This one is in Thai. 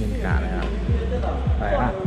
นินกาเลยครับไปป่ะ